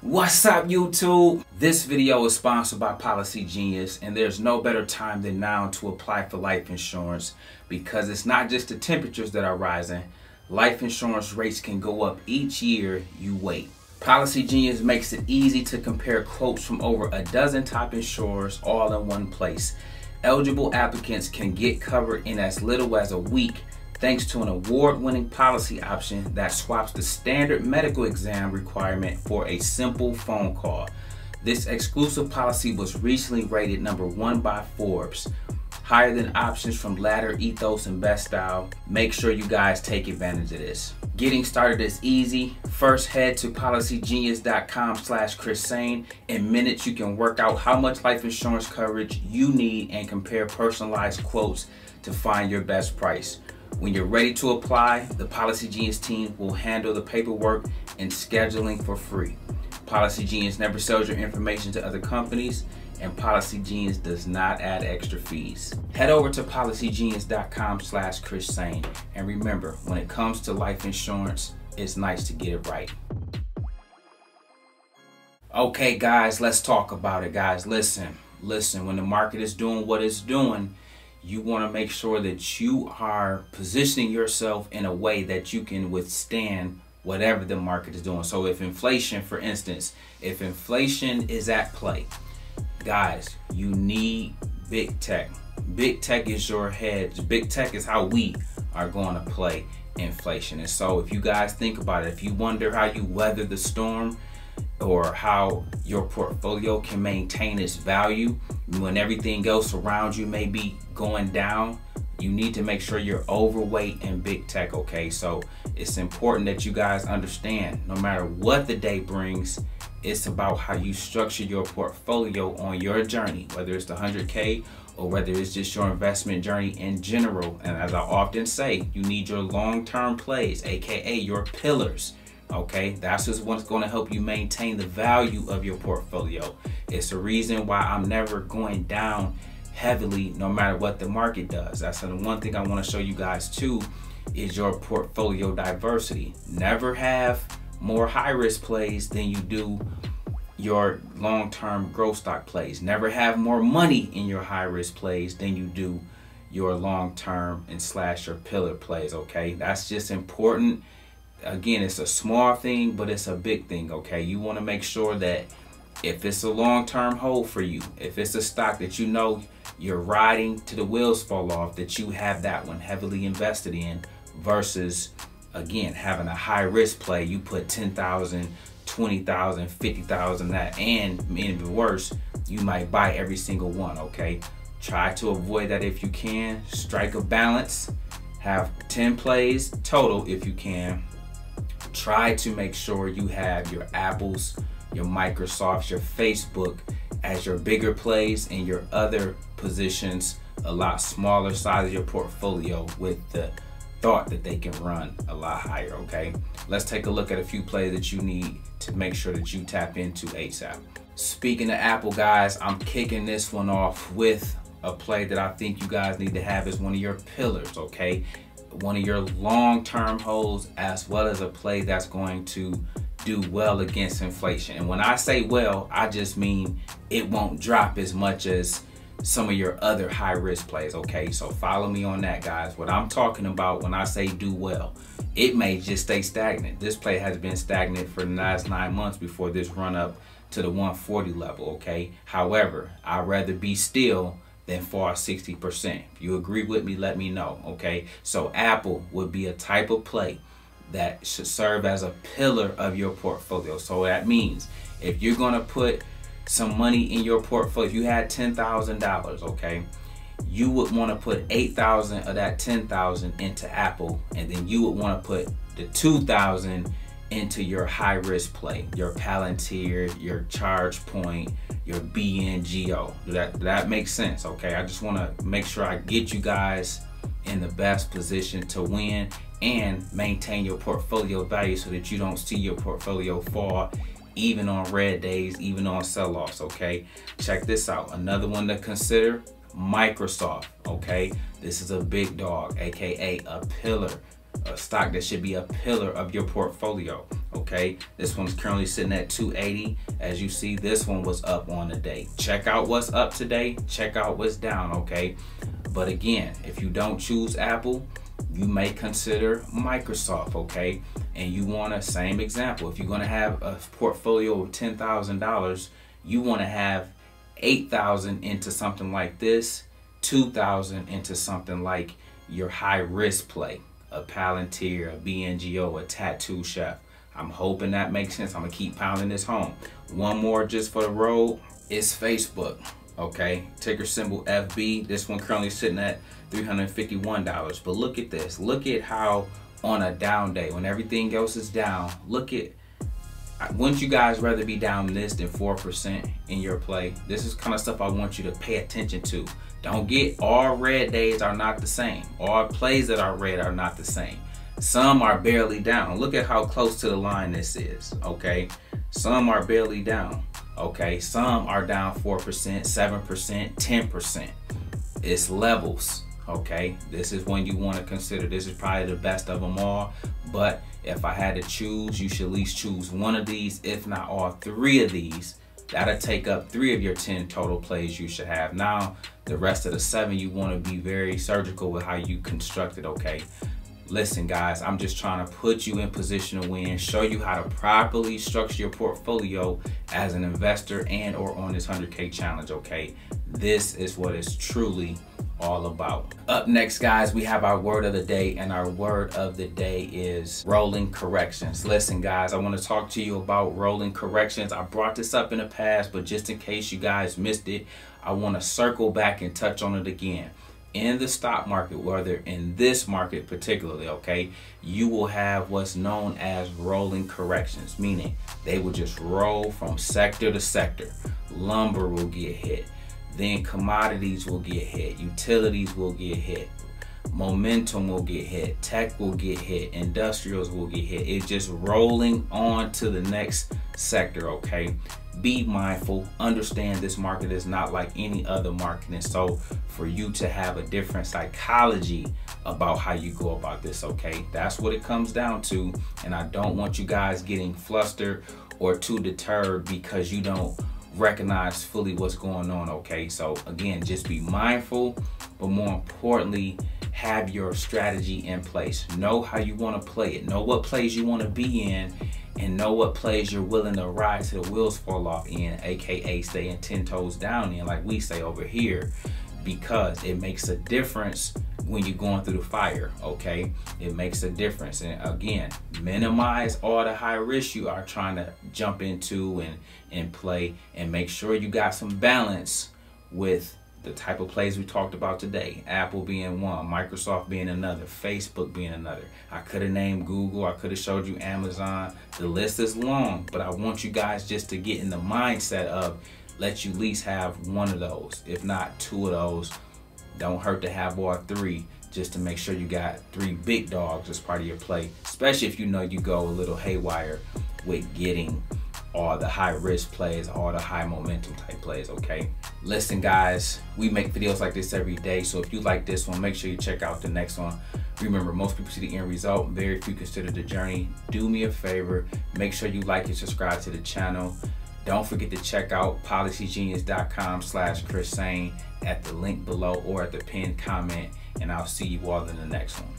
What's up YouTube? This video is sponsored by Policygenius and there's no better time than now to apply for life insurance because it's not just the temperatures that are rising. Life insurance rates can go up each year you wait. Policygenius makes it easy to compare quotes from over a dozen top insurers all in one place. Eligible applicants can get covered in as little as a week thanks to an award-winning policy option that swaps the standard medical exam requirement for a simple phone call. This exclusive policy was recently rated number one by Forbes, higher than options from Ladder, Ethos, and Bestow. Make sure you guys take advantage of this. Getting started is easy. First, head to policygenius.com slash Chris Sain. In minutes, you can work out how much life insurance coverage you need and compare personalized quotes to find your best price. When you're ready to apply, the Policygenius team will handle the paperwork and scheduling for free. Policygenius never sells your information to other companies, and Policygenius does not add extra fees. Head over to policygenius.com slash Chris Sain, and remember, when it comes to life insurance, it's nice to get it right. Okay, guys, let's talk about it, guys. Listen, listen, when the market is doing what it's doing, you want to make sure that you are positioning yourself in a way that you can withstand whatever the market is doing. So if inflation, for instance, if inflation is at play, guys, you need big tech. Big tech is your hedge. Big tech is how we are going to play inflation. And so if you guys think about it, if you wonder how you weather the storm, or how your portfolio can maintain its value. When everything else around you may be going down you need to make sure you're overweight in big tech okay? So it's important that you guys understand no matter what the day brings it's about how you structure your portfolio on your journey whether it's the 100k or whether it's just your investment journey in general. And as i often say you need your long-term plays aka your pillars Okay, that's just what's going to help you maintain the value of your portfolio. It's the reason why I'm never going down heavily no matter what the market does. That's the one thing I want to show you guys too is your portfolio diversity. Never have more high risk plays than you do your long-term growth stock plays. Never have more money in your high risk plays than you do your long-term and slash your pillar plays, okay? That's just important again, it's a small thing, but it's a big thing, okay? You want to make sure that if it's a long-term hold for you, if it's a stock that you know you're riding to the wheels fall off, that you have that one heavily invested in versus, again, having a high risk play. You put 10,000, 20,000, 50,000 that, and even worse, you might buy every single one, okay? Try to avoid that if you can. Strike a balance. Have 10 plays total if you can try to make sure you have your Apples, your Microsofts, your Facebook as your bigger plays and your other positions a lot smaller size of your portfolio with the thought that they can run a lot higher, okay? Let's take a look at a few plays that you need to make sure that you tap into ASAP. Speaking of Apple, guys, I'm kicking this one off with a play that I think you guys need to have as one of your pillars, okay? One of your long-term holds as well as a play that's going to do well against inflation. And when I say well, I just mean it won't drop as much as some of your other high risk plays. Okay, so follow me on that, guys. What I'm talking about when I say do well, it may just stay stagnant. This play has been stagnant for the last nine months before this run up to the 140 level. Okay, however, I'd rather be still than for 60%. If you agree with me, let me know, okay? So Apple would be a type of play that should serve as a pillar of your portfolio. So that means if you're gonna put some money in your portfolio, if you had $10,000, okay? You would wanna put 8,000 of that 10,000 into Apple, and then you would wanna put the 2,000 into your high risk play, your Palantir, your ChargePoint, your BNGO. That that makes sense, okay? I just want to make sure I get you guys in the best position to win and maintain your portfolio value so that you don't see your portfolio fall even on red days, even on sell-offs, okay? Check this out. Another one to consider, Microsoft, okay? This is a big dog, AKA a pillar a stock that should be a pillar of your portfolio. Okay, this one's currently sitting at 280. As you see, this one was up on the day. Check out what's up today, check out what's down. Okay, but again, if you don't choose Apple, you may consider Microsoft, okay? And you want a same example. If you're gonna have a portfolio of ten thousand dollars, you want to have eight thousand into something like this, two thousand into something like your high risk play, a Palantir, a BNGO, a Tattoo Chef. I'm hoping that makes sense. I'm gonna keep pounding this home. One more just for the road. It's Facebook. Okay, ticker symbol FB. This one currently sitting at $351. But look at this. Look at how on a down day, when everything else is down, look at wouldn't you guys rather be down this than 4% in your play? This is kind of stuff I want you to pay attention to. Don't get all red days are not the same. All plays that are red are not the same. Some are barely down. Look at how close to the line this is, okay? Some are barely down, okay? Some are down 4%, 7%, 10%. It's levels, okay? This is when you want to consider. This is probably the best of them all, but if I had to choose, you should at least choose one of these, if not all three of these. That'll take up three of your 10 total plays you should have. Now, the rest of the seven, you want to be very surgical with how you construct it, okay? Listen, guys, I'm just trying to put you in position to win, show you how to properly structure your portfolio as an investor and or on this 100K challenge, okay? This is what is truly all about. Up next, guys, we have our word of the day, and our word of the day is rolling corrections. Listen, guys, I want to talk to you about rolling corrections. I brought this up in the past, but just in case you guys missed it, I want to circle back and touch on it again. In the stock market, whether in this market particularly, okay, you will have what's known as rolling corrections, meaning they will just roll from sector to sector. Lumber will get hit then commodities will get hit, utilities will get hit, momentum will get hit, tech will get hit, industrials will get hit. It's just rolling on to the next sector, okay? Be mindful, understand this market is not like any other market. And so, for you to have a different psychology about how you go about this, okay? That's what it comes down to. And I don't want you guys getting flustered or too deterred because you don't recognize fully what's going on, okay? So again, just be mindful, but more importantly, have your strategy in place. Know how you want to play it. Know what plays you want to be in and know what plays you're willing to ride to the wheels fall off in, aka staying 10 toes down in, like we say over here, because it makes a difference when you're going through the fire, okay? It makes a difference. And again, minimize all the high risk you are trying to jump into and, and play and make sure you got some balance with the type of plays we talked about today. Apple being one, Microsoft being another, Facebook being another. I could have named Google, I could have showed you Amazon. The list is long, but I want you guys just to get in the mindset of let you at least have one of those, if not two of those don't hurt to have all three just to make sure you got three big dogs as part of your play, especially if you know you go a little haywire with getting all the high risk plays, all the high momentum type plays, okay? Listen, guys, we make videos like this every day, so if you like this one, make sure you check out the next one. Remember, most people see the end result, very few consider the journey. Do me a favor, make sure you like and subscribe to the channel. Don't forget to check out policygenius.com slash Chris at the link below or at the pinned comment. And I'll see you all in the next one.